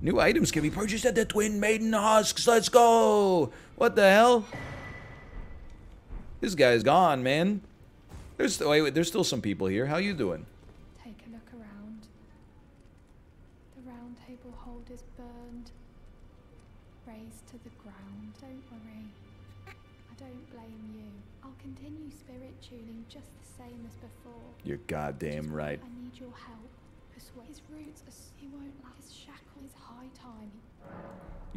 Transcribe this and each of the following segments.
New items can be purchased at the Twin Maiden Husks. Let's go. What the hell? This guy's gone, man. There's wait, wait, there's still some people here. How you doing? Take a look around. The round table hold is burned. Razed to the ground. Don't worry. I don't blame you. I'll continue spirit tuning just the same as before. You're goddamn right. I need your help. Persuade his roots. As he won't let his shackle his high time.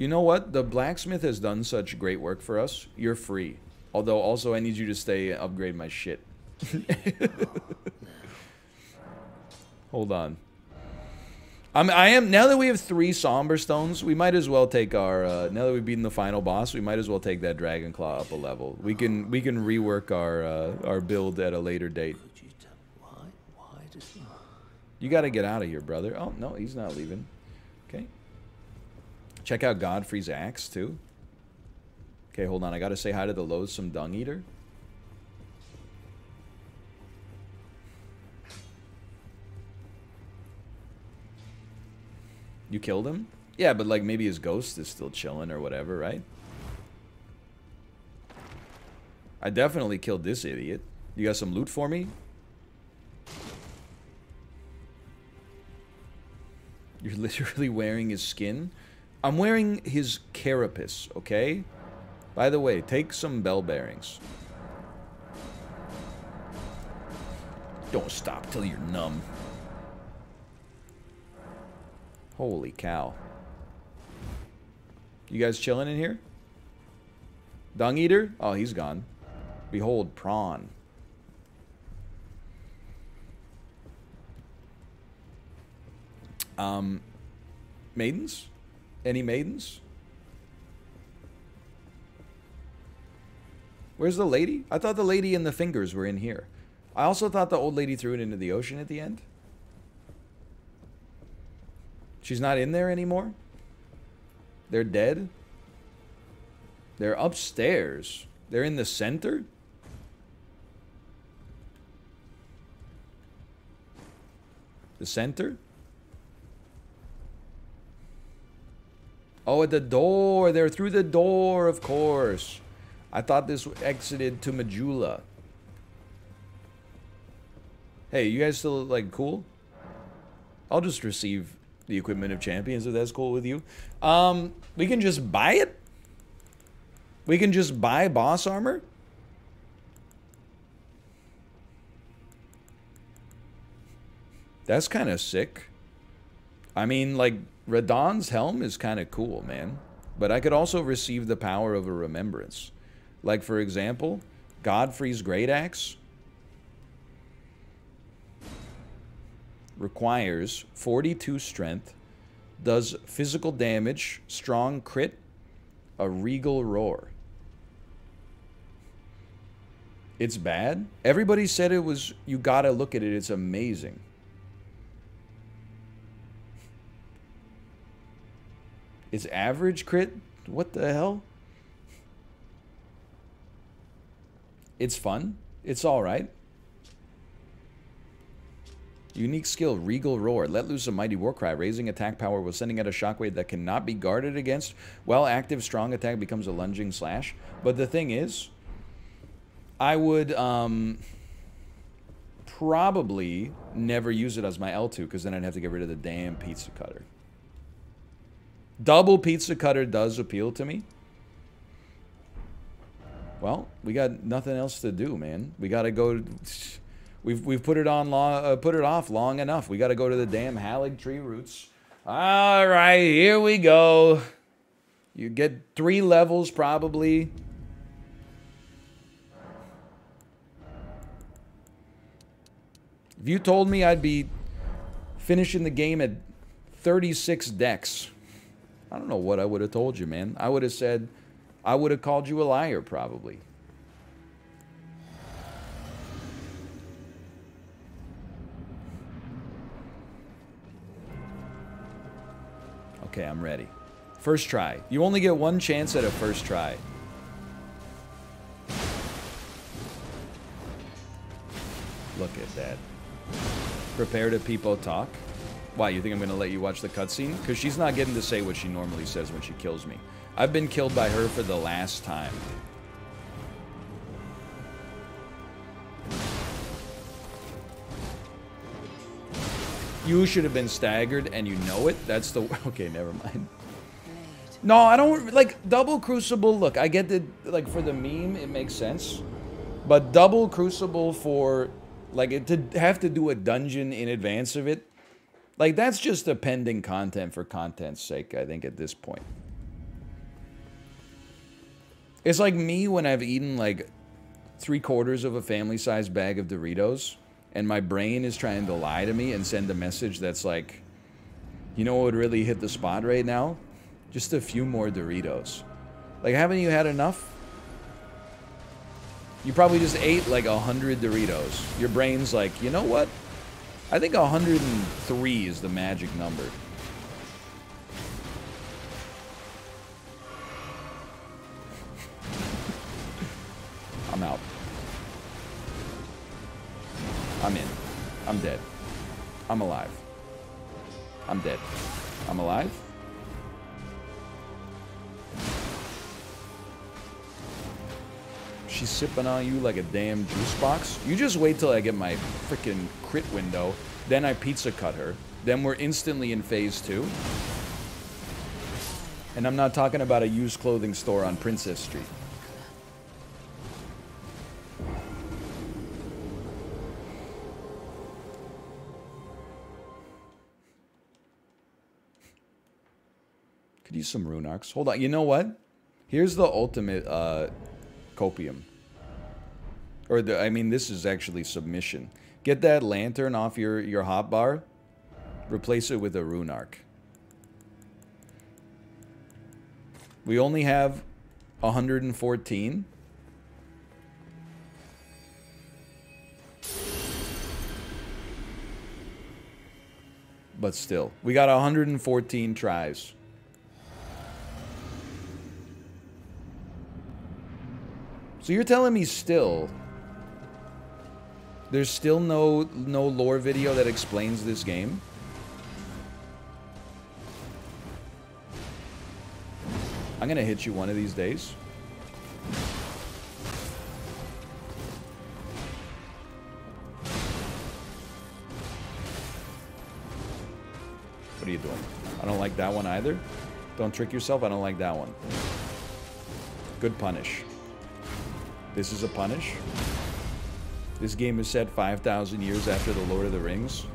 You know what? The blacksmith has done such great work for us. You're free. Although also I need you to stay and upgrade my shit. Hold on. I'm, I am now that we have three somber stones. We might as well take our uh, now that we've beaten the final boss. We might as well take that dragon claw up a level. We can we can rework our uh, our build at a later date. You got to get out of here, brother. Oh no, he's not leaving. Check out Godfrey's axe too. Okay, hold on. I got to say hi to the loathsome dung eater. You killed him? Yeah, but like maybe his ghost is still chilling or whatever, right? I definitely killed this idiot. You got some loot for me? You're literally wearing his skin? I'm wearing his carapace, okay? By the way, take some bell bearings. Don't stop till you're numb. Holy cow. You guys chilling in here? Dung Eater? Oh, he's gone. Behold, Prawn. Um, maidens? Any maidens? Where's the lady? I thought the lady and the fingers were in here. I also thought the old lady threw it into the ocean at the end. She's not in there anymore? They're dead? They're upstairs. They're in the center? The center? Oh, at the door. They're through the door, of course. I thought this exited to Majula. Hey, you guys still, like, cool? I'll just receive the equipment of champions if that's cool with you. Um, we can just buy it? We can just buy boss armor? That's kind of sick. I mean, like, Radahn's helm is kind of cool, man. But I could also receive the power of a remembrance. Like, for example, Godfrey's Great Axe requires 42 strength, does physical damage, strong crit, a regal roar. It's bad. Everybody said it was, you gotta look at it, it's amazing. It's average crit? What the hell? It's fun. It's alright. Unique skill, Regal Roar. Let loose a mighty war cry, raising attack power while sending out a shockwave that cannot be guarded against. While active, strong attack becomes a lunging slash. But the thing is, I would um, probably never use it as my L2 because then I'd have to get rid of the damn pizza cutter. Double pizza cutter does appeal to me. Well, we got nothing else to do, man. We got to go. We've we've put it on long, uh, put it off long enough. We got to go to the damn Haligtree roots. All right, here we go. You get three levels probably. If you told me I'd be finishing the game at 36 dex, I don't know what I would have told you, man. I would have said, I would have called you a liar probably. Okay, I'm ready. First try. You only get one chance at a first try. Look at that. Prepare to people talk. Why, you think I'm gonna let you watch the cutscene? Because she's not getting to say what she normally says when she kills me. I've been killed by her for the last time. You should have been staggered and you know it. That's the... Okay, never mind. No, I don't... Like, double Crucible, look, I get the... like, for the meme, it makes sense. But double Crucible for, like, it to have to do a dungeon in advance of it, like, that's just a pending content for content's sake, I think, at this point. It's like me when I've eaten, like, three quarters of a family-sized bag of Doritos, and my brain is trying to lie to me and send a message that's like, you know what would really hit the spot right now? Just a few more Doritos. Like, haven't you had enough? You probably just ate like a hundred Doritos. Your brain's like, you know what? I think 103 is the magic number. I'm out. I'm in. I'm dead. I'm alive. I'm dead. I'm alive? She's sipping on you like a damn juice box. You just wait till I get my freaking crit window. Then I pizza cut her. Then we're instantly in phase two. And I'm not talking about a used clothing store on Princess Street. Could use some rune arcs. Hold on. You know what? Here's the ultimate uh, copium. Or the, I mean, this is actually submission. Get that lantern off your, your hotbar. Replace it with a rune arc. We only have 114. But still, we got 114 tries. So you're telling me still there's still no no lore video that explains this game? I'm gonna hit you one of these days. What are you doing? I don't like that one either. Don't trick yourself, I don't like that one. Good punish. This is a punish. This game is set 5,000 years after The Lord of the Rings.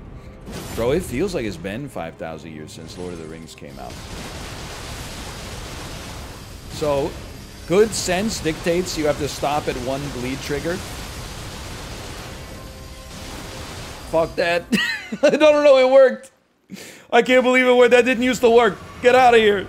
Bro, it feels like it's been 5,000 years since Lord of the Rings came out. So, good sense dictates you have to stop at one bleed trigger. Fuck that. I don't know, it worked. I can't believe it worked. That didn't used to work. Get out of here.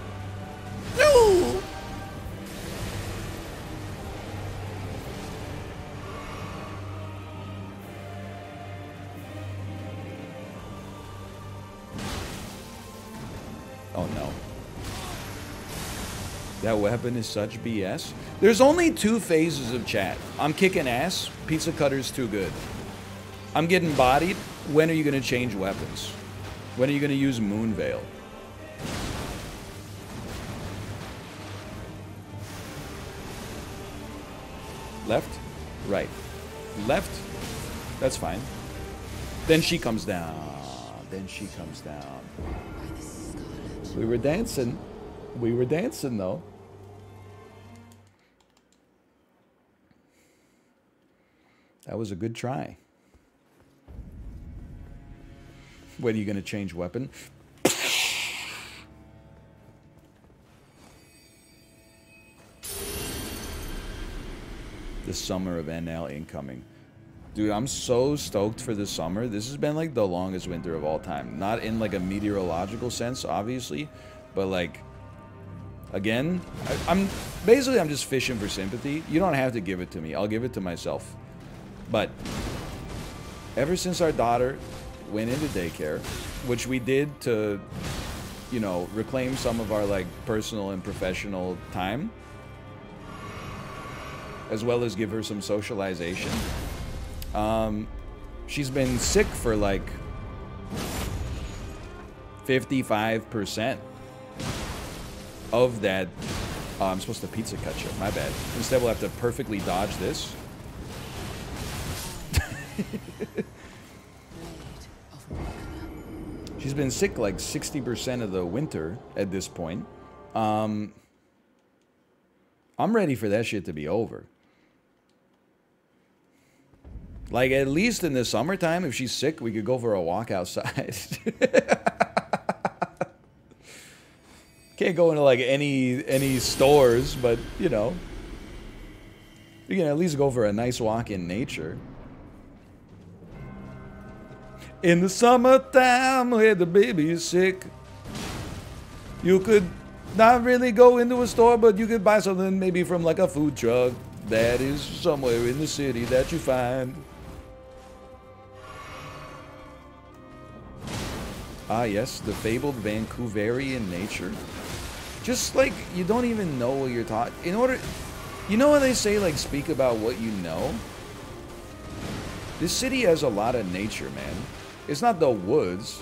Weapon is such BS. There's only two phases of chat. I'm kicking ass. Pizza cutter's too good. I'm getting bodied. When are you going to change weapons? When are you going to use Moonveil? Left? Right. Left? That's fine. Then she comes down. Then she comes down. We were dancing. We were dancing, though. That was a good try. When are you going to change weapon? the summer of NL incoming. Dude, I'm so stoked for this summer. This has been like the longest winter of all time. Not in like a meteorological sense, obviously, but like again, I, am basically I'm just fishing for sympathy. You don't have to give it to me. I'll give it to myself. But ever since our daughter went into daycare, which we did to you know, reclaim some of our like personal and professional time as well as give her some socialization. Um, she's been sick for like 55% of that. Oh, I'm supposed to pizza cut you. My bad. Instead, we'll have to perfectly dodge this. She's been sick like 60% of the winter at this point. Um, I'm ready for that shit to be over. Like, at least in the summertime, if she's sick, we could go for a walk outside. Can't go into like any any stores, but you know, you can at least go for a nice walk in nature. In the summertime, when the baby is sick, you could not really go into a store, but you could buy something maybe from like a food truck that is somewhere in the city that you find. Ah, yes, the fabled Vancouverian nature. Just like you don't even know what you're taught. In order, you know how they say like speak about what you know. This city has a lot of nature, man. It's not the woods.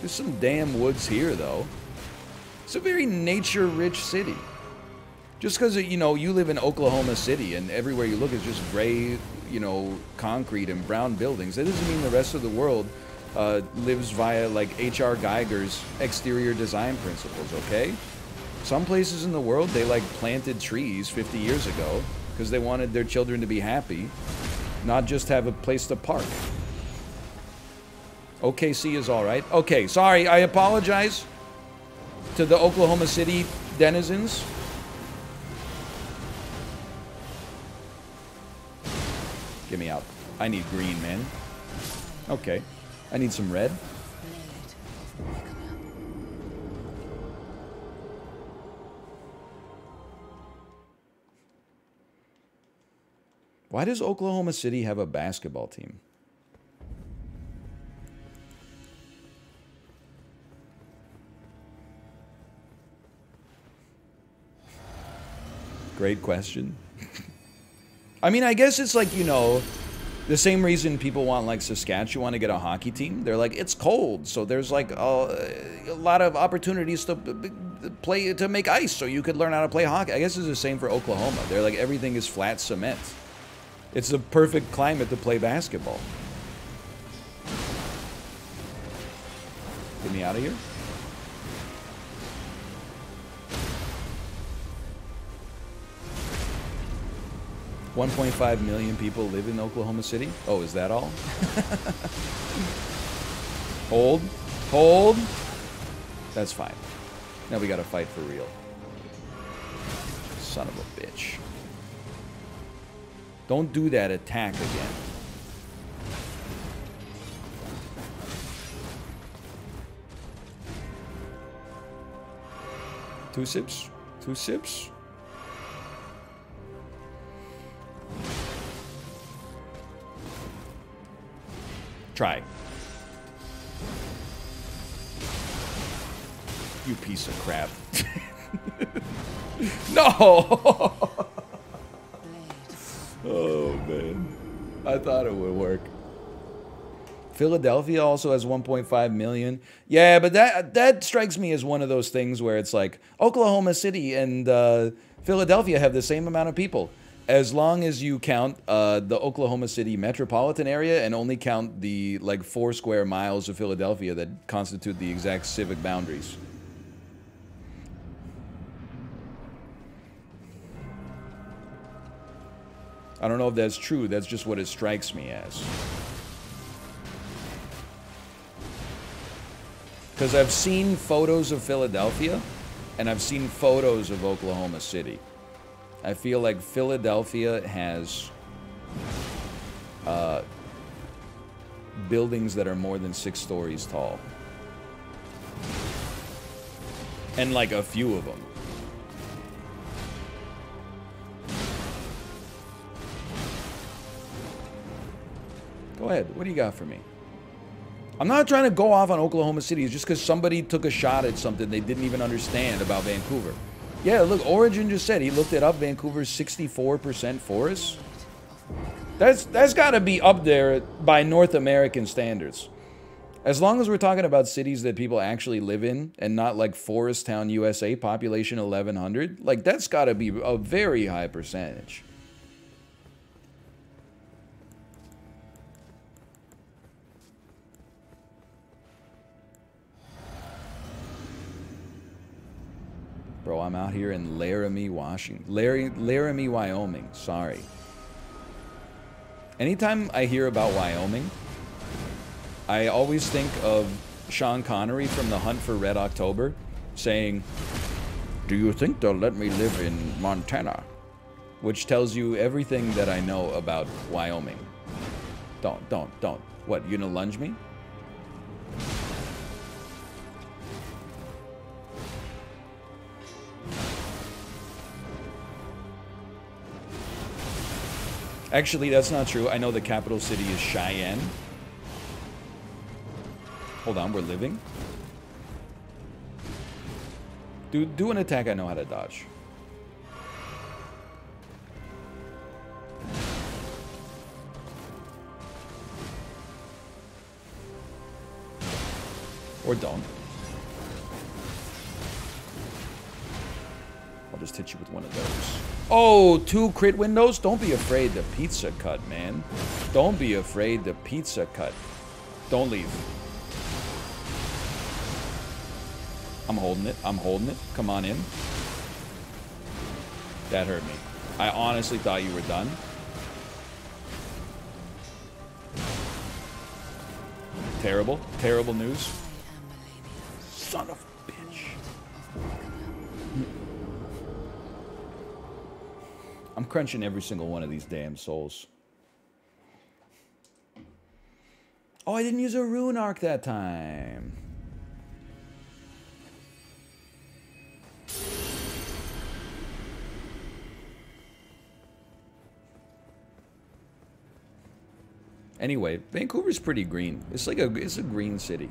There's some damn woods here, though. It's a very nature-rich city. Just because, you know, you live in Oklahoma City and everywhere you look is just gray, you know, concrete and brown buildings, that doesn't mean the rest of the world uh, lives via, like, H.R. Giger's exterior design principles, okay? Some places in the world, they, like, planted trees 50 years ago because they wanted their children to be happy, not just have a place to park. OKC is all right. Okay, sorry. I apologize to the Oklahoma City denizens. Get me out. I need green, man. Okay. I need some red. Why does Oklahoma City have a basketball team? Great question. I mean, I guess it's like, you know, the same reason people want like Saskatchewan to get a hockey team. They're like, it's cold, so there's like a, a lot of opportunities to play to make ice, so you could learn how to play hockey. I guess it's the same for Oklahoma. They're like everything is flat cement. It's the perfect climate to play basketball. Get me out of here. 1.5 million people live in Oklahoma City. Oh, is that all? Hold. Hold. That's fine. Now we gotta fight for real. Son of a bitch. Don't do that attack again. Two sips. Two sips. Try. You piece of crap. no! oh, man. I thought it would work. Philadelphia also has 1.5 million. Yeah, but that that strikes me as one of those things where it's like Oklahoma City and uh, Philadelphia have the same amount of people as long as you count uh, the Oklahoma City metropolitan area and only count the like four square miles of Philadelphia that constitute the exact civic boundaries. I don't know if that's true. That's just what it strikes me as. Because I've seen photos of Philadelphia and I've seen photos of Oklahoma City. I feel like Philadelphia has uh, buildings that are more than six stories tall. And like a few of them. Go ahead. What do you got for me? I'm not trying to go off on Oklahoma City. It's just because somebody took a shot at something they didn't even understand about Vancouver. Yeah, look, Origin just said he looked it up. Vancouver's 64% forest. That's that's got to be up there by North American standards. As long as we're talking about cities that people actually live in and not like Forest Town, USA, population 1100, like that's got to be a very high percentage. Bro, I'm out here in Laramie, Washington. Larry, Laramie, Wyoming. Sorry. Anytime I hear about Wyoming, I always think of Sean Connery from The Hunt for Red October saying, Do you think they'll let me live in Montana? Which tells you everything that I know about Wyoming. Don't, don't, don't. What, you gonna lunge me? Actually, that's not true. I know the capital city is Cheyenne. Hold on, we're living? Do, do an attack I know how to dodge. Or don't. I'll just hit you with one of those. Oh, two crit windows? Don't be afraid the pizza cut, man. Don't be afraid the pizza cut. Don't leave. I'm holding it. I'm holding it. Come on in. That hurt me. I honestly thought you were done. Terrible. Terrible news. Son of I'm crunching every single one of these damn souls. Oh, I didn't use a rune arc that time. Anyway, Vancouver's pretty green. It's like a it's a green city.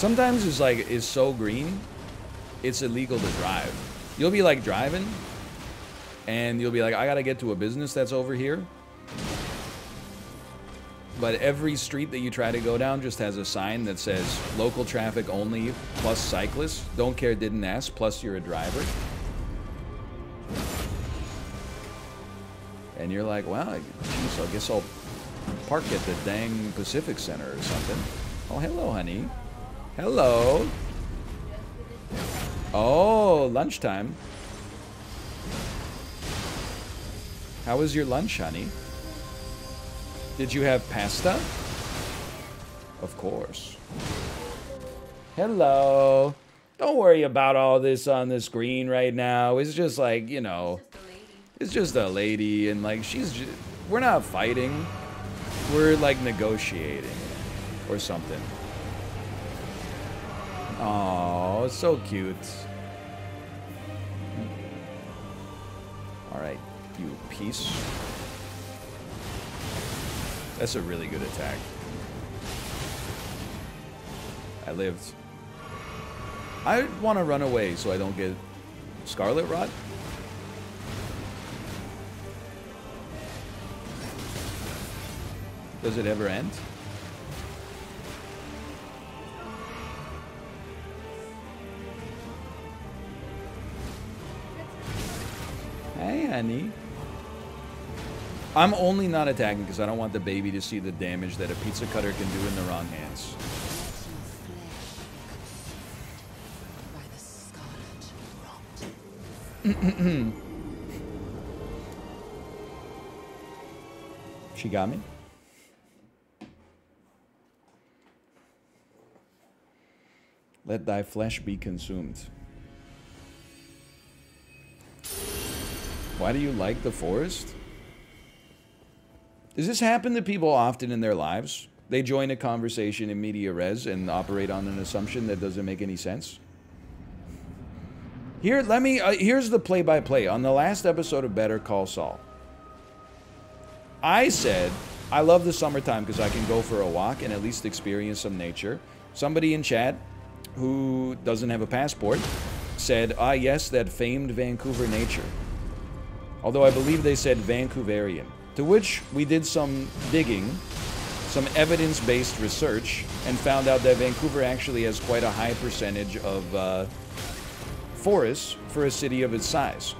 Sometimes it's like it's so green, it's illegal to drive. You'll be like driving, and you'll be like, I gotta get to a business that's over here. But every street that you try to go down just has a sign that says local traffic only plus cyclists. Don't care, didn't ask, plus you're a driver. And you're like, well, geez, I guess I'll park at the dang Pacific Center or something. Oh, hello, honey. Hello. Oh, lunchtime. How was your lunch, honey? Did you have pasta? Of course. Hello. Don't worry about all this on the screen right now. It's just like, you know, it's just a lady and like she's just, we're not fighting. We're like negotiating or something. Oh, so cute. All right, you piece. That's a really good attack. I lived. I want to run away so I don't get Scarlet Rot. Does it ever end? Hey. I'm only not attacking because I don't want the baby to see the damage that a pizza cutter can do in the wrong hands. she got me? Let thy flesh be consumed. Why do you like the forest? Does this happen to people often in their lives? They join a conversation in media res and operate on an assumption that doesn't make any sense. Here, let me. Uh, here's the play-by-play on the last episode of Better Call Saul. I said I love the summertime because I can go for a walk and at least experience some nature. Somebody in chat who doesn't have a passport said, "Ah, yes, that famed Vancouver nature." Although I believe they said Vancouverian. To which we did some digging, some evidence based research, and found out that Vancouver actually has quite a high percentage of uh, forests for a city of its size.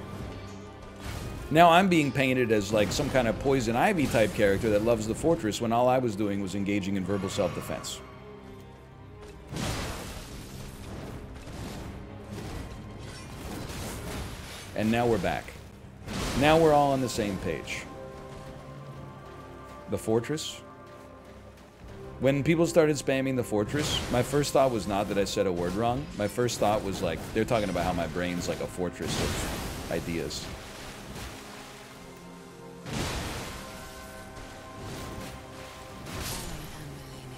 Now I'm being painted as like some kind of poison ivy type character that loves the fortress when all I was doing was engaging in verbal self defense. And now we're back. Now we're all on the same page. The fortress. When people started spamming the fortress, my first thought was not that I said a word wrong. My first thought was like, they're talking about how my brain's like a fortress of ideas.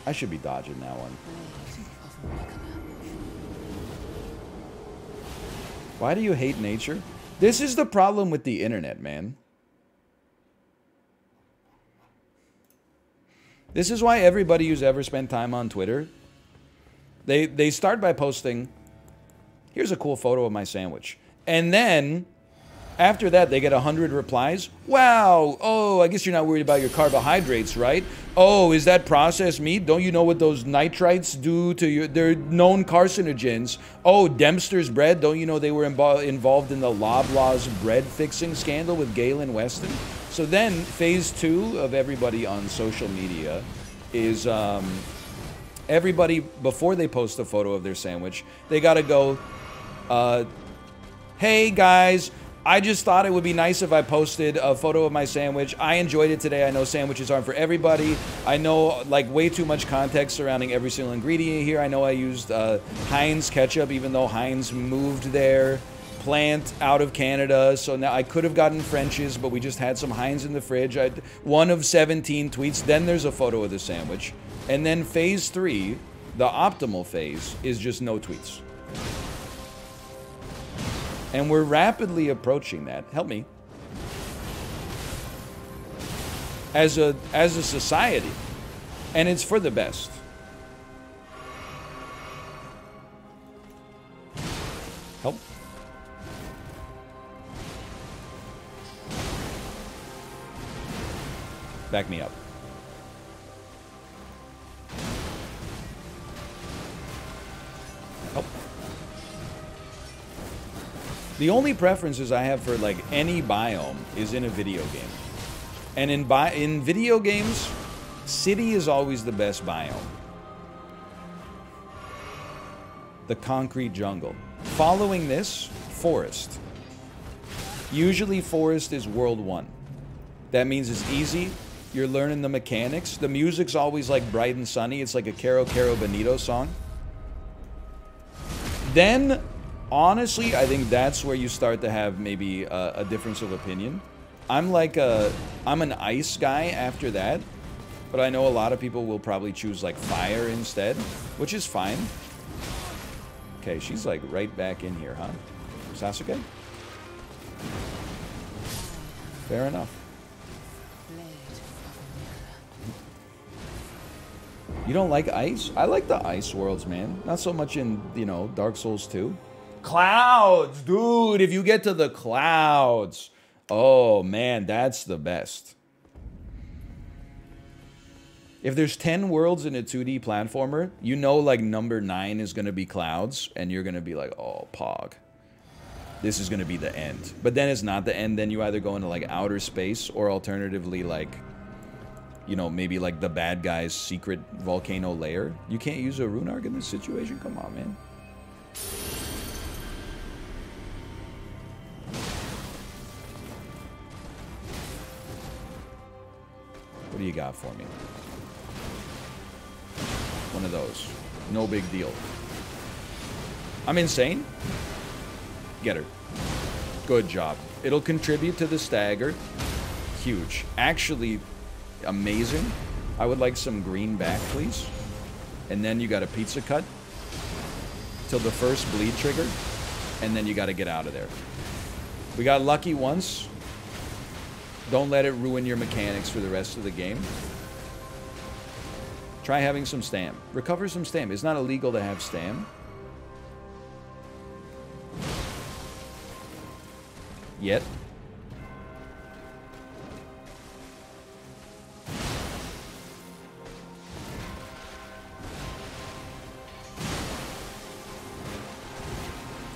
I should be dodging that one. Why do you hate nature? This is the problem with the internet, man. This is why everybody who's ever spent time on Twitter, they they start by posting, here's a cool photo of my sandwich. And then after that, they get 100 replies. Wow. Oh, I guess you're not worried about your carbohydrates, right? Oh, is that processed meat? Don't you know what those nitrites do to your... They're known carcinogens. Oh, Dempster's bread. Don't you know they were involved in the Loblaws bread fixing scandal with Galen Weston? So then, phase two of everybody on social media is... Um, everybody, before they post a photo of their sandwich, they got to go... Uh, hey, guys... I just thought it would be nice if I posted a photo of my sandwich. I enjoyed it today. I know sandwiches aren't for everybody. I know like way too much context surrounding every single ingredient here. I know I used uh, Heinz ketchup, even though Heinz moved their plant out of Canada. So now I could have gotten French's, but we just had some Heinz in the fridge. I, one of 17 tweets. Then there's a photo of the sandwich. And then phase three, the optimal phase, is just no tweets. And we're rapidly approaching that. Help me. As a as a society. And it's for the best. Help. Back me up. The only preferences I have for like any biome is in a video game. And in bi- in video games, city is always the best biome. The concrete jungle. Following this, forest. Usually forest is world 1. That means it's easy. You're learning the mechanics. The music's always like bright and sunny. It's like a Kero Kero Bonito song. Then honestly, I think that's where you start to have maybe a, a difference of opinion. I'm like a, I'm an ice guy after that, but I know a lot of people will probably choose like fire instead, which is fine. Okay, she's like right back in here, huh? Sasuke? Fair enough. You don't like ice? I like the ice worlds, man. Not so much in, you know, Dark Souls 2. Clouds, dude. If you get to the clouds, oh man, that's the best. If there's 10 worlds in a 2D platformer, you know like number 9 is going to be clouds and you're going to be like, "Oh, pog. This is going to be the end." But then it's not the end, then you either go into like outer space or alternatively like you know, maybe like the bad guy's secret volcano lair. You can't use a rune arc in this situation? Come on, man. What do you got for me? One of those. No big deal. I'm insane? Get her. Good job. It'll contribute to the stagger. Huge. Actually, amazing. I would like some green back, please. And then you got a pizza cut. Till the first bleed trigger. And then you got to get out of there. We got lucky once. Don't let it ruin your mechanics for the rest of the game. Try having some stam. Recover some stam. It's not illegal to have stam. Yet.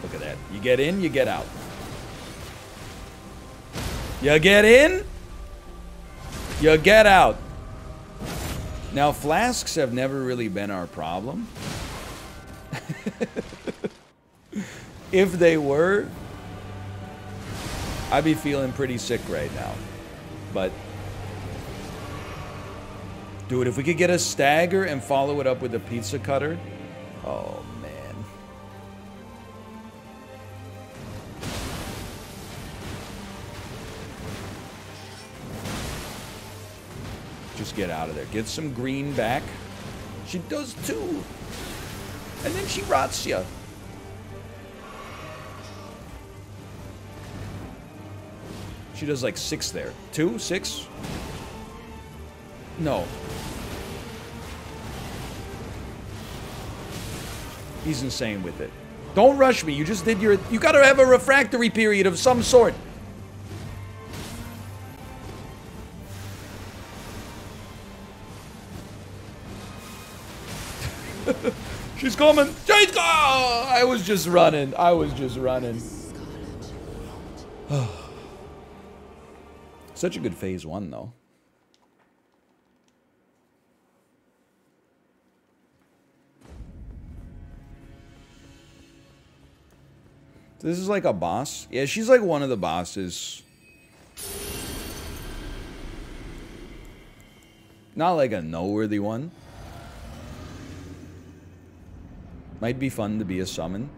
Look at that. You get in, you get out. You get in, you get out. Now, flasks have never really been our problem. if they were, I'd be feeling pretty sick right now. But, dude, if we could get a stagger and follow it up with a pizza cutter, oh Just get out of there. Get some green back. She does too. And then she rots you. She does like six there. Two? Six? No. He's insane with it. Don't rush me. You just did your... You gotta have a refractory period of some sort. She's coming. She's go! I was just running. I was just running. Such a good phase one, though. This is like a boss. Yeah, she's like one of the bosses. Not like a noteworthy one. Might be fun to be a summon.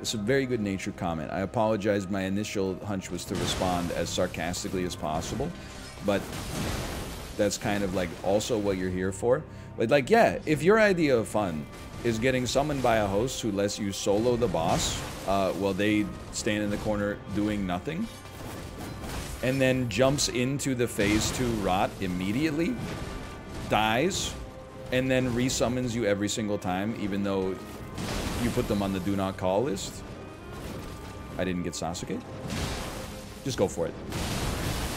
It's a very good natured comment. I apologize. My initial hunch was to respond as sarcastically as possible, but that's kind of like also what you're here for. But like, yeah, if your idea of fun is getting summoned by a host who lets you solo the boss uh, while they stand in the corner doing nothing, and then jumps into the phase two rot immediately, dies, and then resummons you every single time, even though you put them on the do not call list. I didn't get Sasuke. Just go for it.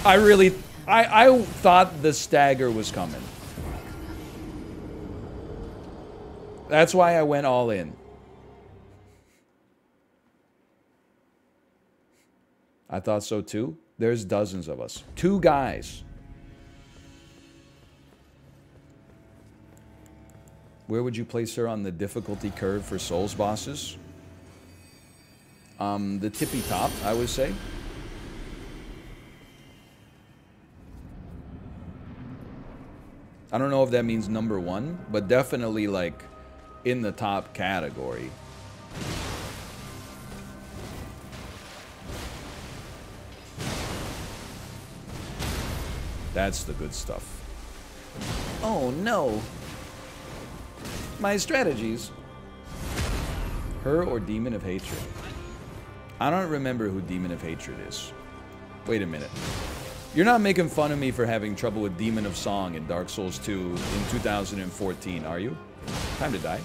I really, I, I thought the stagger was coming. That's why I went all in. I thought so too. There's dozens of us. Two guys. Where would you place her on the difficulty curve for Souls bosses? Um, the tippy top, I would say. I don't know if that means number one, but definitely like in the top category. That's the good stuff. Oh no! My strategies. Her or Demon of Hatred? I don't remember who Demon of Hatred is. Wait a minute. You're not making fun of me for having trouble with Demon of Song in Dark Souls 2 in 2014, are you? Time to die.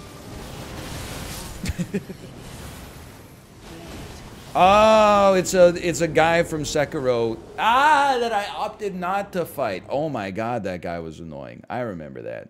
oh, it's a it's a guy from Sekiro. Ah, that I opted not to fight. Oh my god, that guy was annoying. I remember that.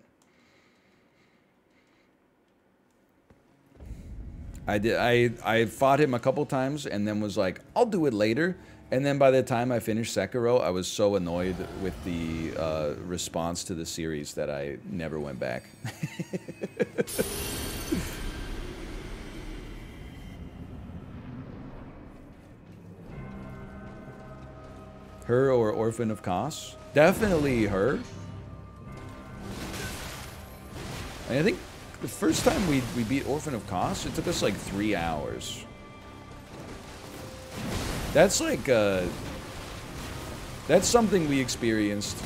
I did. I I fought him a couple times and then was like, I'll do it later. And then by the time I finished Sekiro, I was so annoyed with the uh, response to the series that I never went back. her or Orphan of Kos? Definitely her. And I think the first time we, we beat Orphan of Kos, it took us like three hours. That's like, uh, that's something we experienced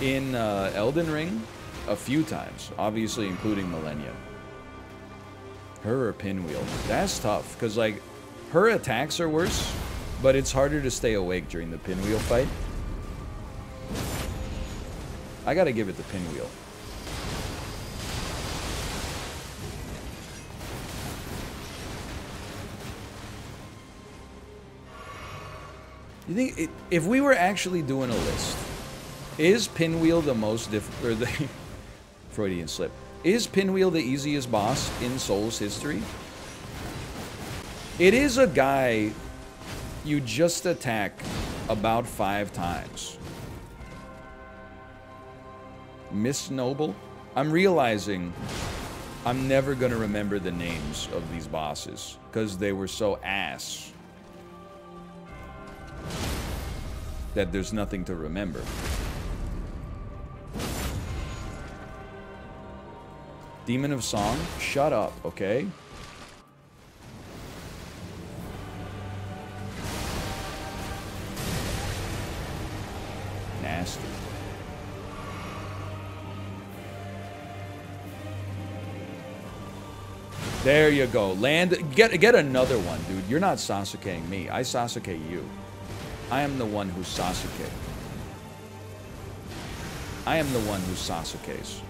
in uh, Elden Ring a few times, obviously including Malenia. Her or Pinwheel. That's tough, because like, her attacks are worse, but it's harder to stay awake during the Pinwheel fight. I gotta give it the Pinwheel. You think it, if we were actually doing a list, is Pinwheel the most diff or the Freudian slip? Is Pinwheel the easiest boss in Souls history? It is a guy you just attack about five times. Miss Noble? I'm realizing I'm never going to remember the names of these bosses because they were so ass that there's nothing to remember. Demon of Song? Shut up, okay? Nasty. There you go. Land. Get get another one, dude. You're not Sasukeing me. I Sasuke you. I am the one who's Sasuke. I am the one who's Sasuke's.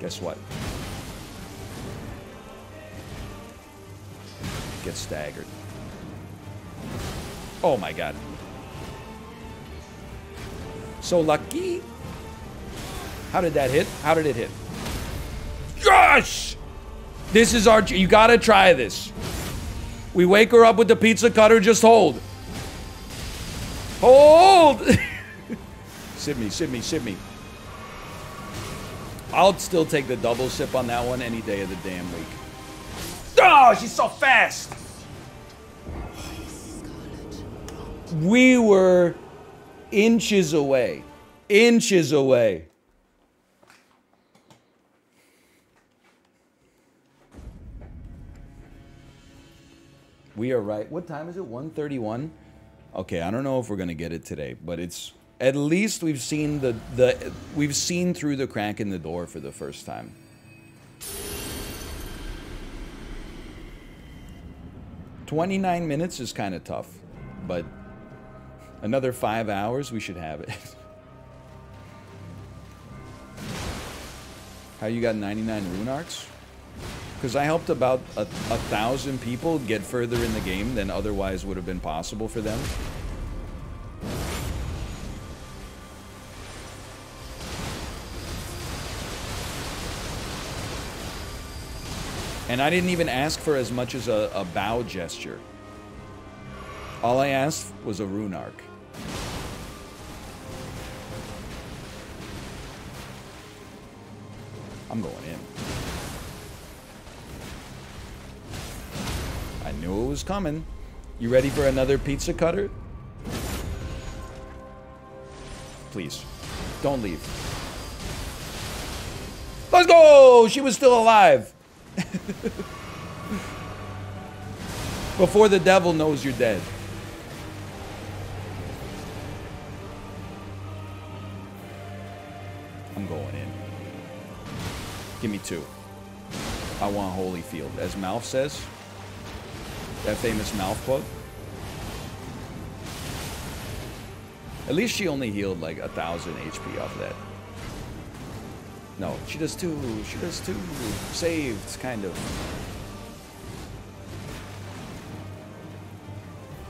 Guess what? Get staggered. Oh my god. So lucky. How did that hit? How did it hit? Gosh! This is our... You gotta try this. We wake her up with the pizza cutter. Just hold. Hold! sip me, sip me, sip me. I'll still take the double sip on that one any day of the damn week. Oh, she's so fast! We were inches away. Inches away. Are right. What time is it? 1:31. Okay, I don't know if we're gonna get it today, but it's at least we've seen the the we've seen through the crack in the door for the first time. Twenty-nine minutes is kind of tough, but another five hours we should have it. How you got 99 rune arcs? Because I helped about a, a thousand people get further in the game than otherwise would have been possible for them. And I didn't even ask for as much as a, a bow gesture. All I asked was a rune arc. I'm going in. Knew it was coming. You ready for another pizza cutter? Please, don't leave. Let's go! She was still alive. Before the devil knows you're dead. I'm going in. Give me two. I want Holyfield. As Malf says, that famous Malf quote. At least she only healed like a thousand HP off that. No, she does two. She does two. Saved, kind of.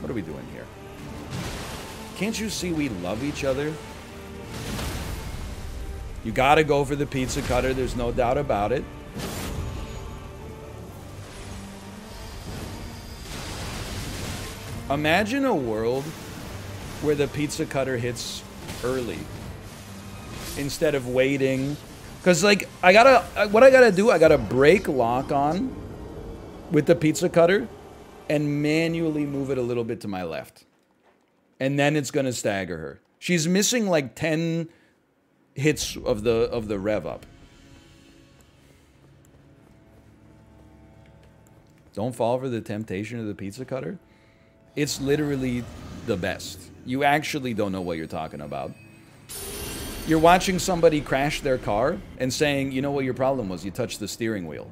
What are we doing here? Can't you see we love each other? You gotta go for the pizza cutter, there's no doubt about it. Imagine a world where the pizza cutter hits early instead of waiting. Because, like, I gotta, what I gotta do, I gotta break lock on with the pizza cutter and manually move it a little bit to my left. And then it's gonna stagger her. She's missing like 10 hits of the of the rev up. Don't fall for the temptation of the pizza cutter. It's literally the best. You actually don't know what you're talking about. You're watching somebody crash their car and saying, you know what your problem was? You touched the steering wheel.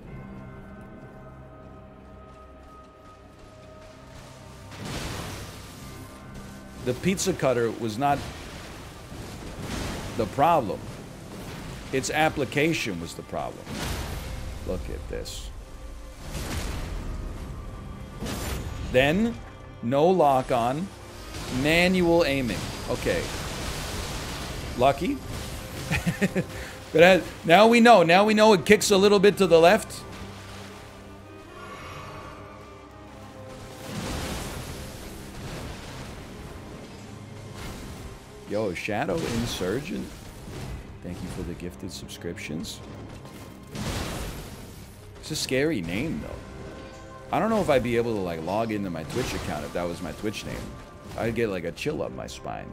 The pizza cutter was not the problem. Its application was the problem. Look at this. Then, no lock on. Manual aiming. Okay. Lucky. but as, now we know. Now we know it kicks a little bit to the left. Yo, Shadow Insurgent. Thank you for the gifted subscriptions. It's a scary name, though. I don't know if I'd be able to, like, log into my Twitch account if that was my Twitch name. I'd get, like, a chill up my spine.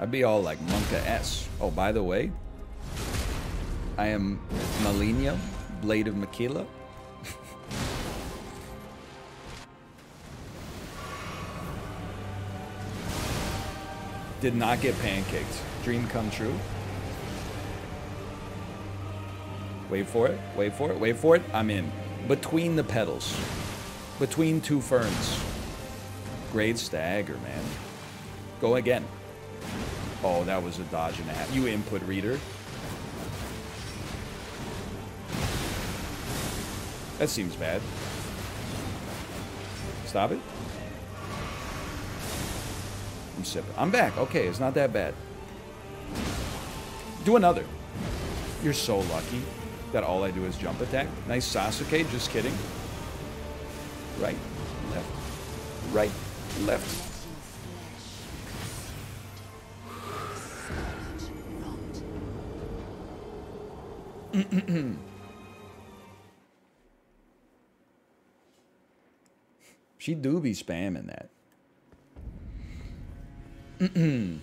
I'd be all like monkaS. Oh, by the way, I am Malenia, Blade of Miquella. Did not get pancaked. Dream come true. Wait for it. Wait for it. Wait for it. I'm in. Between the petals. Between two ferns. Great stagger, man. Go again. Oh, that was a dodge and a half. You input reader. That seems bad. Stop it. I'm sipping. I'm back. Okay, it's not that bad. Do another. You're so lucky that all I do is jump attack. Nice Sasuke, just kidding. Right, left, right, left. she do be spamming that.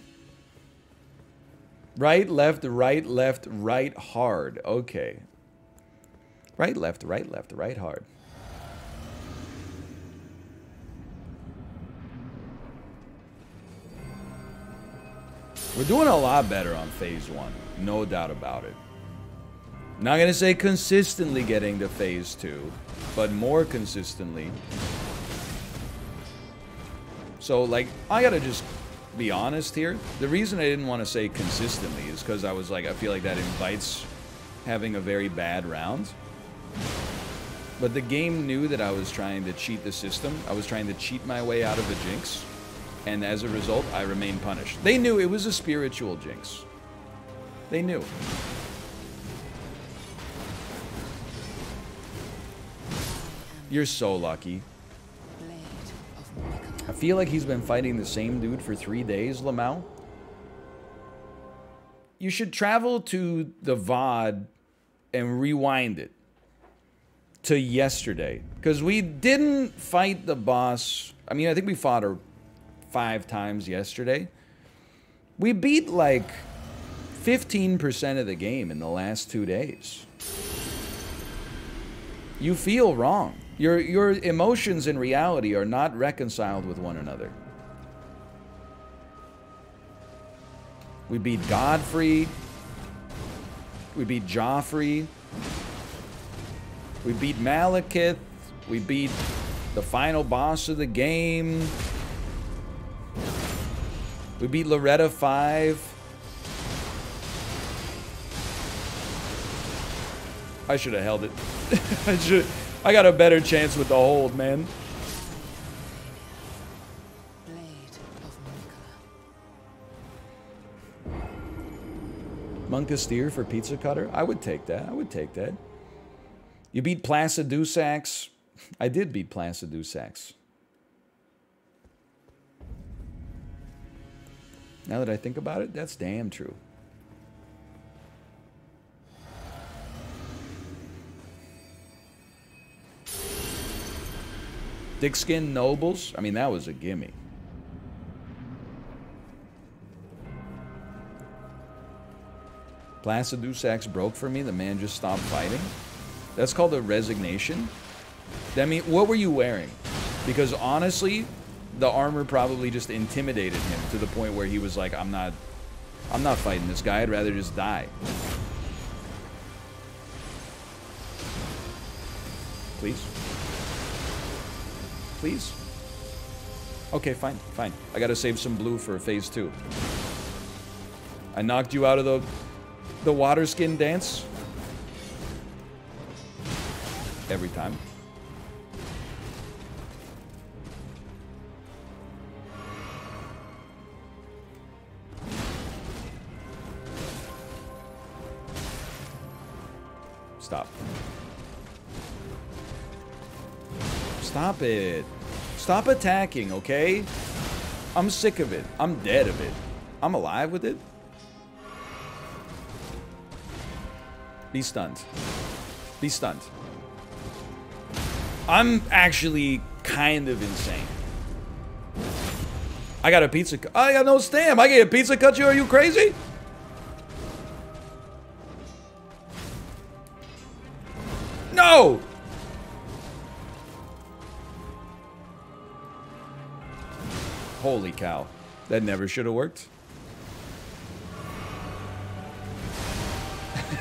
right, left, right, left, right, hard. Okay. Right, left, right, left, right, hard. We're doing a lot better on phase one. No doubt about it. Not to say consistently getting to phase two, but more consistently. So, like, I got to just be honest here. The reason I didn't want to say consistently is because I was like, I feel like that invites having a very bad round. But the game knew that I was trying to cheat the system. I was trying to cheat my way out of the jinx. And as a result, I remained punished. They knew it was a spiritual jinx. They knew. You're so lucky. I feel like he's been fighting the same dude for three days, Lamau. You should travel to the VOD and rewind it to yesterday. Because we didn't fight the boss. I mean, I think we fought her five times yesterday. We beat like 15% of the game in the last two days. You feel wrong. Your, your emotions and reality are not reconciled with one another. We beat Godfrey. We beat Joffrey. We beat Maliketh. We beat the final boss of the game. We beat Loretta 5. I should have held it. I should I got a better chance with the hold, man. Monka steer for pizza cutter? I would take that. I would take that. You beat Placidusax. I did beat Placidusax. Now that I think about it, that's damn true. Thick-skinned nobles? I mean, that was a gimme. Placidusax broke for me. The man just stopped fighting. That's called a resignation. I mean, what were you wearing? Because honestly, the armor probably just intimidated him to the point where he was like, I'm not, I'm not fighting this guy. I'd rather just die. Please please? Okay, fine, fine. I gotta save some blue for phase two. I knocked you out of the the Waterfowl Dance. Every time. Stop Stop it. Stop attacking, okay? I'm sick of it. I'm dead of it. I'm alive with it. Be stunned. Be stunned. I'm actually kind of insane. I got a pizza cut. I got no stamp. I get a pizza cut you. Are you crazy? No! Holy cow. That never should have worked.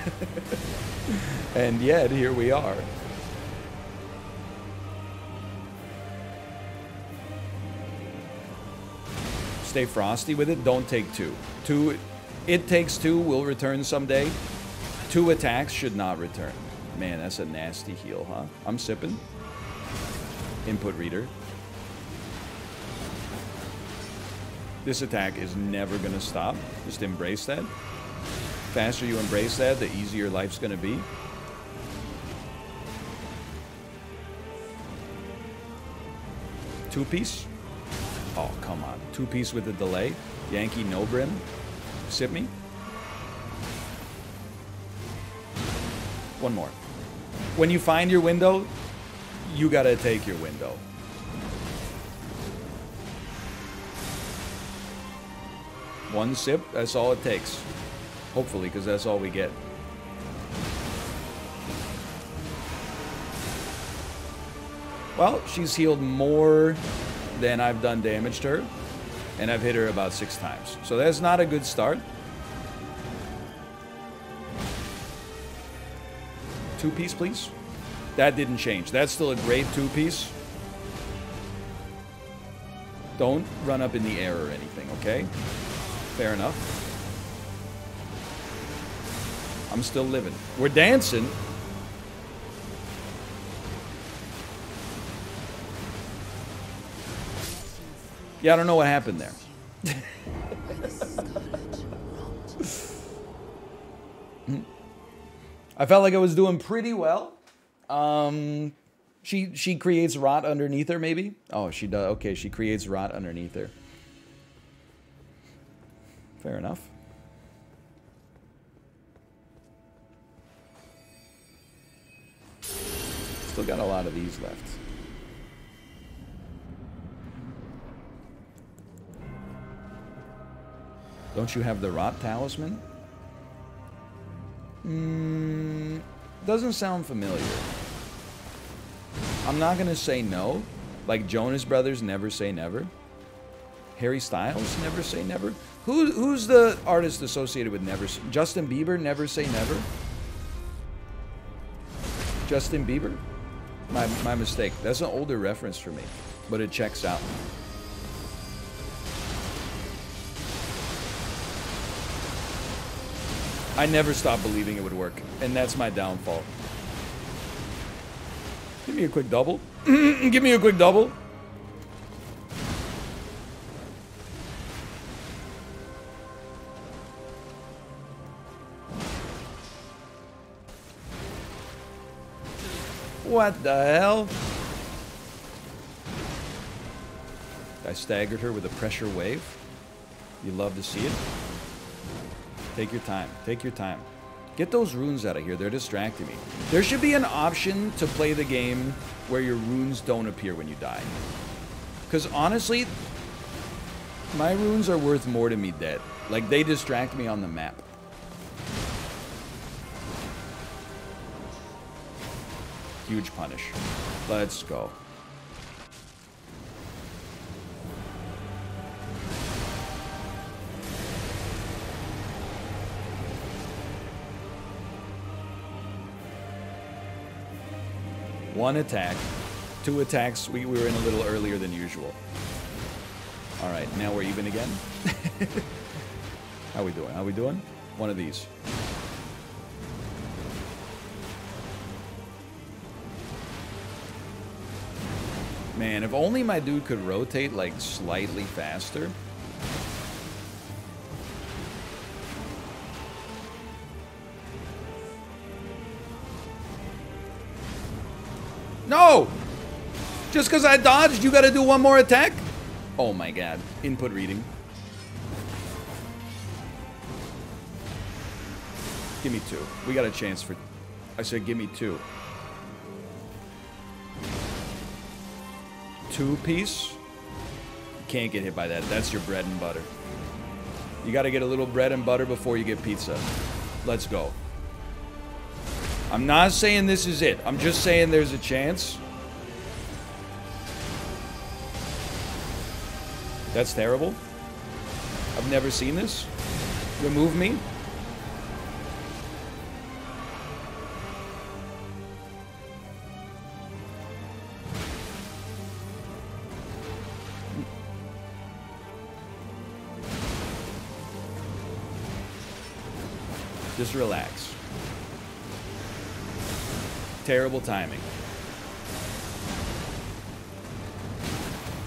and yet, here we are. Stay frosty with it. Don't take two. Two, it takes two. Will return someday. Two attacks should not return. Man, that's a nasty heal, huh? I'm sipping. Input reader. This attack is never going to stop. Just embrace that. Faster you embrace that, the easier life's going to be. Two piece? Come on. Two piece with a delay. Yankee no brim. Sip me. One more. When you find your window, you gotta take your window. One sip, that's all it takes. Hopefully, because that's all we get. Well, she's healed more than I've done damage to her. And I've hit her about six times. So that's not a good start. Two piece, please. That didn't change. That's still a great two piece. Don't run up in the air or anything, okay? Fair enough. I'm still living. We're dancing. Yeah, I don't know what happened there. I felt like I was doing pretty well. Um, she she creates rot underneath her, maybe. Oh, she does. Okay, she creates rot underneath her. Fair enough. Still got a lot of these left. Don't you have the rot talisman? Mm, doesn't sound familiar. I'm not gonna say no. Like Jonas Brothers never say never. Harry Styles never say never. Who who's the artist associated with never? Justin Bieber never say never. Justin Bieber. My my mistake. That's an older reference for me, but it checks out. I never stopped believing it would work, and that's my downfall. Give me a quick double. Give me a quick double. What the hell? I staggered her with a pressure wave. You love to see it. Take your time. Take your time. Get those runes out of here. They're distracting me. There should be an option to play the game where your runes don't appear when you die. Because honestly, my runes are worth more to me dead. Like, they distract me on the map. Huge punish. Let's go. One attack. Two attacks. We, we were in a little earlier than usual. Alright, now we're even again. How we doing? How we doing? One of these. Man, if only my dude could rotate like slightly faster. Just because I dodged, you got to do one more attack? Oh my god. Input reading. Give me two. We got a chance for... I said give me two. Two piece? Can't get hit by that. That's your bread and butter. You got to get a little bread and butter before you get pizza. Let's go. I'm not saying this is it. I'm just saying there's a chance. That's terrible. I've never seen this. Remove me. Just relax. Terrible timing.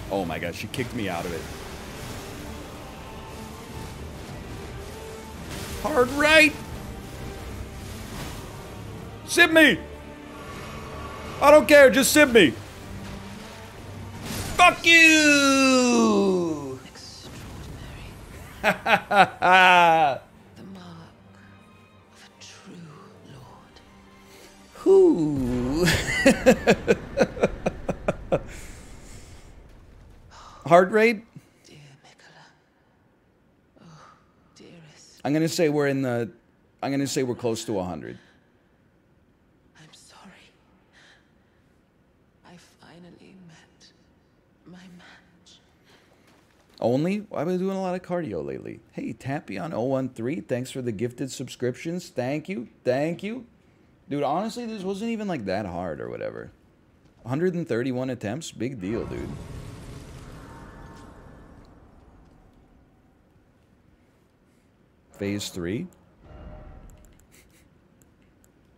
Oh my god, she kicked me out of it. Hard right! Sib me! I don't care, just sib me! Fuck you! Extraordinary. the mark of a true lord. Who? Heart rate? I'm gonna say we're in the. I'm gonna say we're close to 100. I'm sorry. I finally met my match. Only? I've been doing a lot of cardio lately. Hey, Tapion013, thanks for the gifted subscriptions. Thank you. Thank you. Dude, honestly, this wasn't even like that hard or whatever. 131 attempts? Big deal, dude. Phase 3.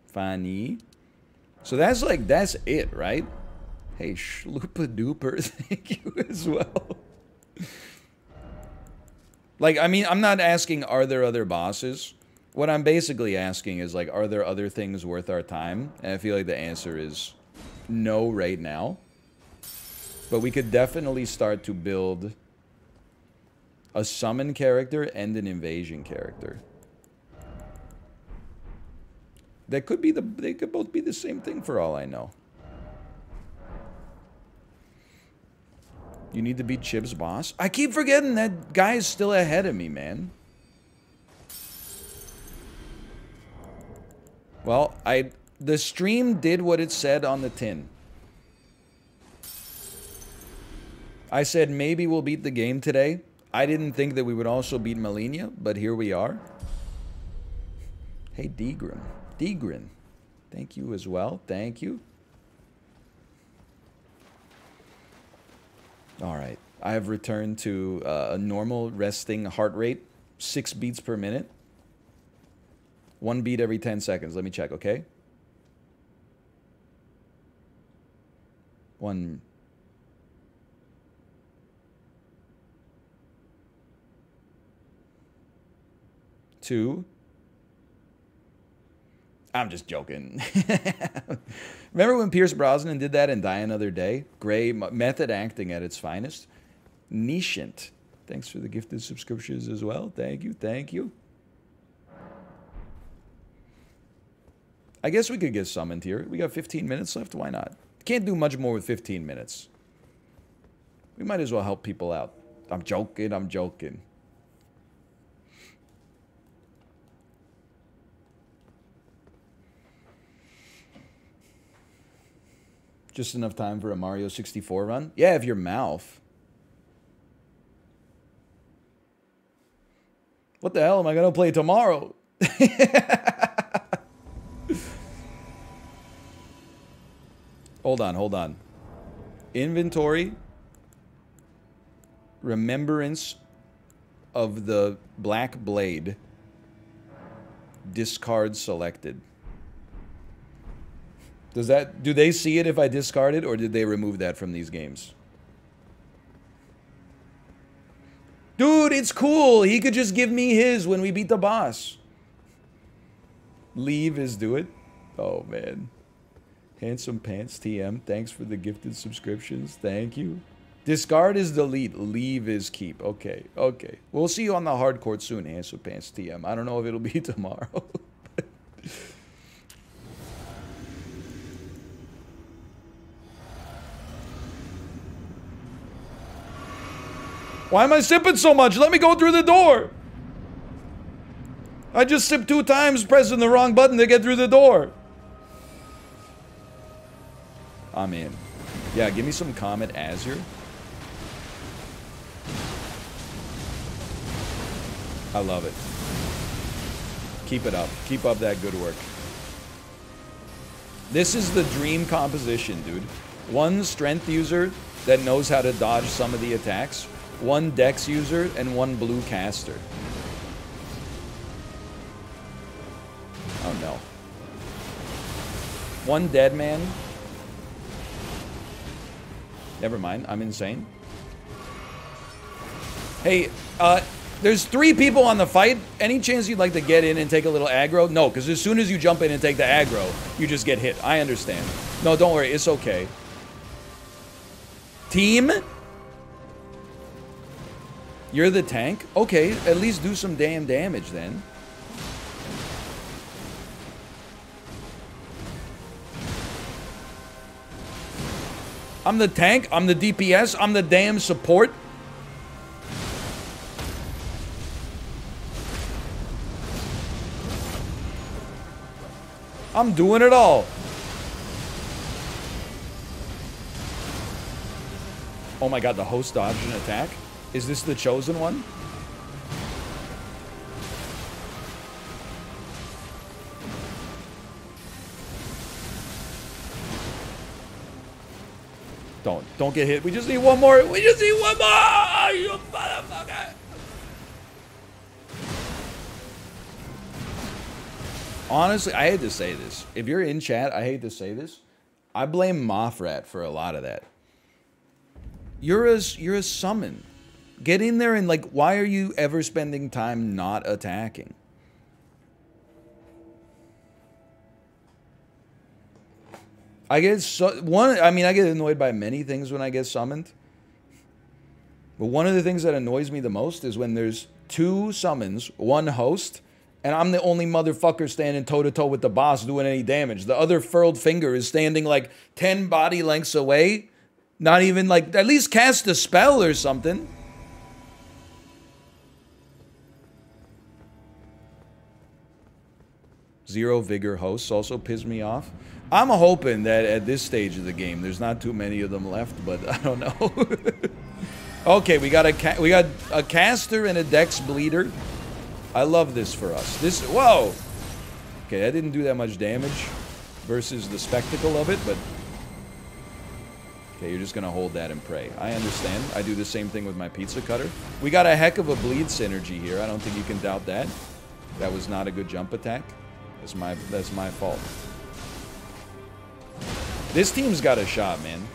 Fanny. So that's like, that's it, right? Hey, Schloopa Duper, thank you as well. Like, I mean, I'm not asking, are there other bosses? What I'm basically asking is, like, are there other things worth our time? And I feel like the answer is no right now. But we could definitely start to build a summon character and an invasion character. That could be the, they could both be the same thing for all I know. You need to beat Chip's boss? I keep forgetting that guy is still ahead of me, man. Well, I the stream did what it said on the tin. I said maybe we'll beat the game today. I didn't think that we would also beat Malenia, but here we are. Hey, Degrin. Degrin. Thank you as well. Thank you. All right. I have returned to uh, a normal resting heart rate, six beats per minute. One beat every 10 seconds. Let me check, okay? One. I'm just joking. Remember when Pierce Brosnan did that in Die Another Day? Gray method acting at its finest. Nishant. Thanks for the gifted subscriptions as well. Thank you. Thank you. I guess we could get summoned here. We got 15 minutes left. Why not? Can't do much more with 15 minutes. We might as well help people out. I'm joking. I'm joking. Just enough time for a Mario 64 run? Yeah, if your mouth. What the hell am I going to play tomorrow? hold on, hold on. Inventory. Remembrance of the Black Blade. Discard selected. Does that do they see it if I discard it or did they remove that from these games? Dude, it's cool. He could just give me his when we beat the boss. Leave is do it. Oh man. Handsome Pants TM, thanks for the gifted subscriptions. Thank you. Discard is delete. Leave is keep. Okay, okay. We'll see you on the hard court soon, Handsome Pants TM. I don't know if it'll be tomorrow. Why am I sipping so much? Let me go through the door. I just sipped two times pressing the wrong button to get through the door. I'm in. Yeah, give me some Comet Azure. I love it. Keep it up. Keep up that good work. This is the dream composition, dude. One strength user that knows how to dodge some of the attacks, one dex user, and one blue caster. Oh no. One dead man. Never mind, I'm insane. Hey, uh, there's three people on the fight. Any chance you'd like to get in and take a little aggro? No, because as soon as you jump in and take the aggro, you just get hit. I understand. No, don't worry. It's okay. Team? You're the tank? Okay, at least do some damn damage then. I'm the tank. I'm the DPS. I'm the damn support. I'm doing it all. Oh my god, the host dodged an attack? Is this the chosen one? Don't. Don't get hit. We just need one more. We just need one more! You motherfucker! Honestly, I hate to say this. If you're in chat, I hate to say this. I blame Mothrat for a lot of that. You're a, you're a summon. Get in there and like, why are you ever spending time not attacking? I get so one. I mean, I get annoyed by many things when I get summoned. But one of the things that annoys me the most is when there's two summons, one host, and I'm the only motherfucker standing toe to toe with the boss doing any damage. The other furled finger is standing like 10 body lengths away, not even like, at least cast a spell or something. Zero vigor hosts also piss me off. I'm hoping that at this stage of the game, there's not too many of them left, but I don't know. okay, we got a we got a caster and a dex bleeder. I love this for us. This whoa. Okay, that didn't do that much damage versus the spectacle of it, but okay, you're just gonna hold that and pray. I understand. I do the same thing with my pizza cutter. We got a heck of a bleed synergy here. I don't think you can doubt that. That was not a good jump attack. That's my that's my fault. This team's got a shot, man.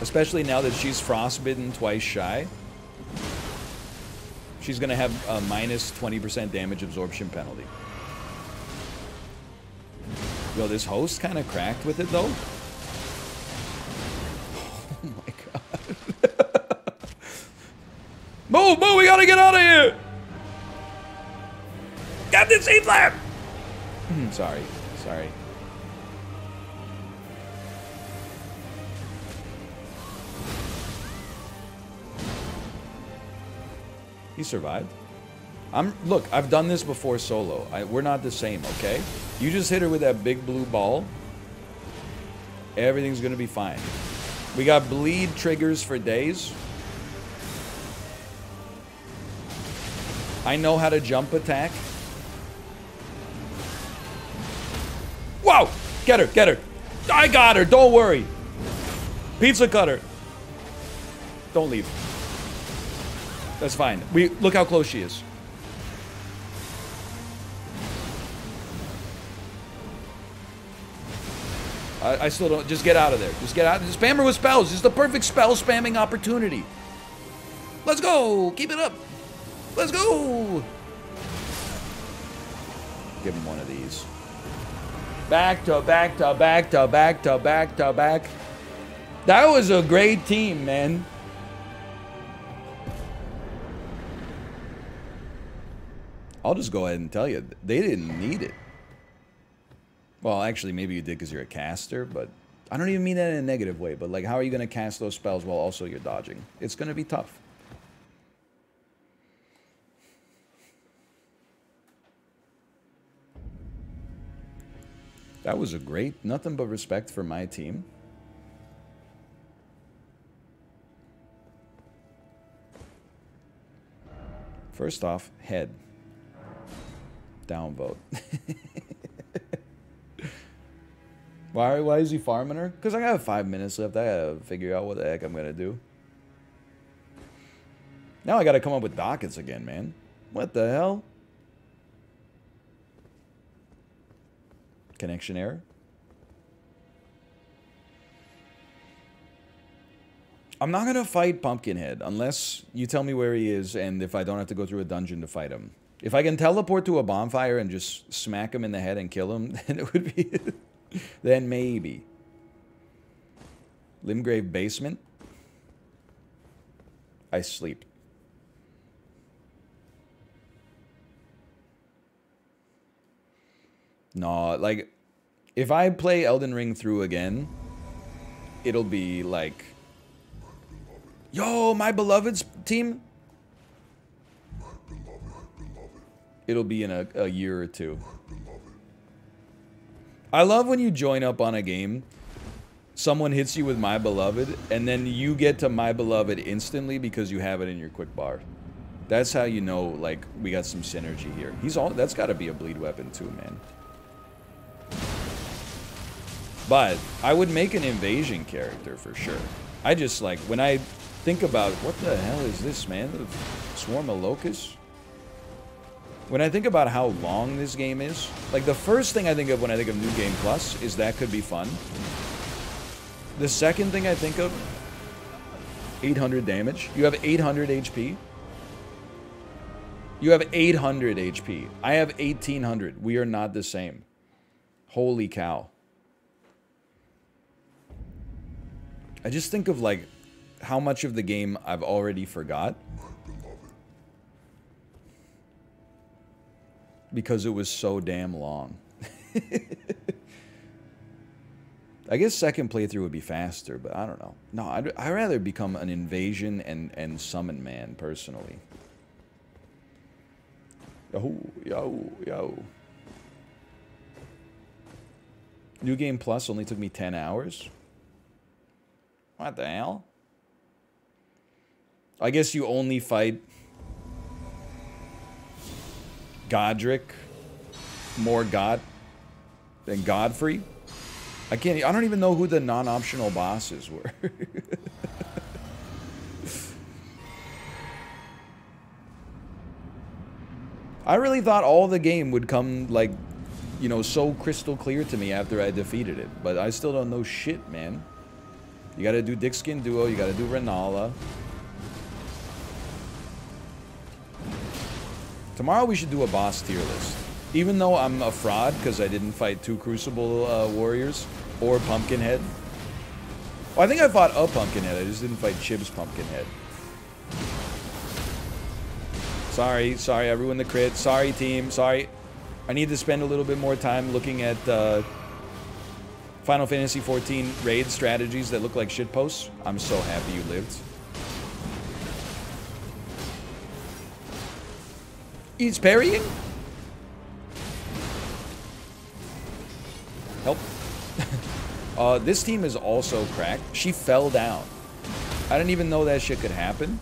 Especially now that she's frostbitten twice shy. She's going to have a minus 20% damage absorption penalty. Yo, this host kind of cracked with it, though. Move, move, we gotta get out of here! Captain Sea Flare! sorry, sorry. He survived. I'm look, I've done this before solo. I, we're not the same, okay? You just hit her with that big blue ball. Everything's gonna be fine. We got bleed triggers for days. I know how to jump attack. Whoa! Get her, get her. I got her, don't worry. Pizza cutter. Don't leave. That's fine. We look how close she is. I, I still don't. Just get out of there. Just get out. Just spam her with spells. Is the perfect spell spamming opportunity. Let's go. Keep it up. Let's go! Give him one of these. Back to back to back to back to back to back. That was a great team, man. I'll just go ahead and tell you, they didn't need it. Well, actually, maybe you did because you're a caster, but I don't even mean that in a negative way. But like, how are you going to cast those spells while also you're dodging? It's going to be tough. That was a great, nothing but respect for my team. First off, head. Downvote. why, why is he farming her? Because I got five minutes left. I gotta figure out what the heck I'm gonna do. Now I gotta come up with dockets again, man. What the hell? Connection error? I'm not gonna fight Pumpkinhead unless you tell me where he is and if I don't have to go through a dungeon to fight him. If I can teleport to a bonfire and just smack him in the head and kill him, then it would be... then maybe. Limgrave basement? I sleep. No, like, if I play Elden Ring through again, it'll be like, yo, my beloved's team. It'll be in a, a year or two. I love when you join up on a game, someone hits you with my beloved, and then you get to my beloved instantly because you have it in your quick bar. That's how you know, like, we got some synergy here. He's all, that's gotta be a bleed weapon too, man. But I would make an invasion character for sure. I just like when I think about what the hell is this, man? The swarm of locusts. When I think about how long this game is, like the first thing I think of when I think of New Game Plus is that could be fun. The second thing I think of, 800 damage. You have 800 HP. You have 800 HP. I have 1800. We are not the same. Holy cow. I just think of like how much of the game I've already forgot. Because it was so damn long. I guess second playthrough would be faster, but I don't know. No, I'd, I'd rather become an invasion and, and summon man, personally. Yahoo, yo, yo. New Game Plus only took me 10 hours. What the hell? I guess you only fight Godrick more God than Godfrey. I can't. I don't even know who the non-optional bosses were. I really thought all the game would come like, you know, so crystal clear to me after I defeated it, but I still don't know shit, man. You gotta do Dick Skin Duo, you gotta do Renala. Tomorrow we should do a boss tier list. Even though I'm a fraud because I didn't fight two Crucible uh, Warriors or Pumpkinhead. Well, I think I fought a Pumpkinhead, I just didn't fight Chib's Pumpkinhead. Sorry, sorry everyone the crit. Sorry team, sorry. I need to spend a little bit more time looking at uh, Final Fantasy XIV raid strategies that look like shitposts. I'm so happy you lived. He's parrying? Help. uh, this team is also cracked. She fell down. I didn't even know that shit could happen.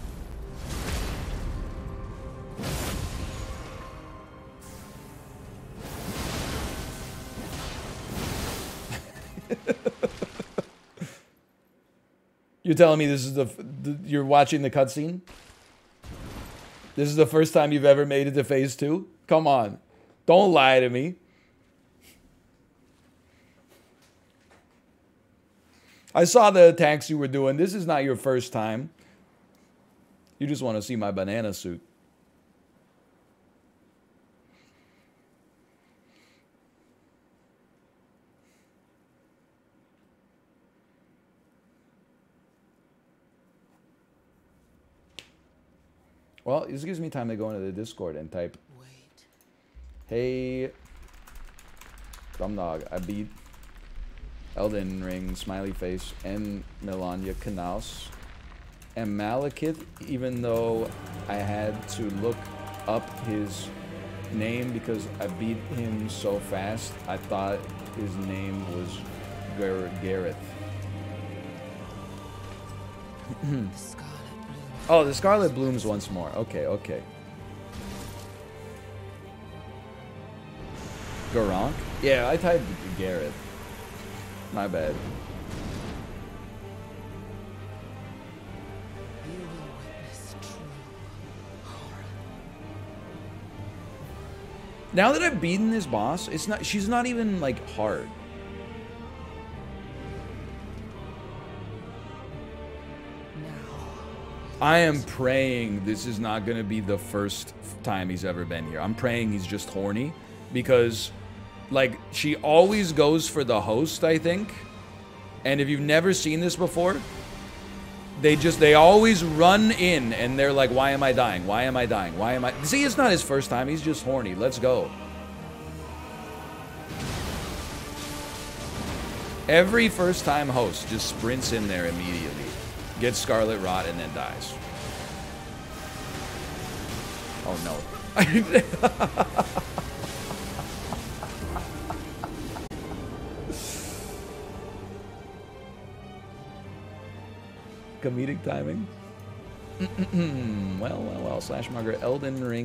You're telling me this is the, the you're watching the cutscene? This is the first time you've ever made it to phase two? Come on. Don't lie to me. I saw the attacks you were doing. This is not your first time. You just want to see my banana suit. Well, this gives me time to go into the Discord and type, Wait. "Hey, Dumbdog, I beat Elden Ring, smiley face, and Malenia Knaus and Maliketh, even though I had to look up his name because I beat him so fast. I thought his name was Gar- Gareth. Oh, the Scarlet blooms once more. Okay, okay. Gurranq? Yeah, I typed Garrett. My bad. Now that I've beaten this boss, it's not she's not even like hard. I am praying this is not going to be the first time he's ever been here. I'm praying he's just horny because like she always goes for the host, I think. And if you've never seen this before, they just they always run in and they're like why am I dying? Why am I dying? Why am I See, it's not his first time. He's just horny. Let's go. Every first time host just sprints in there immediately, gets Scarlet Rot, and then dies. Oh no. Comedic timing. well, well, well. Slash Margaret Elden Ring.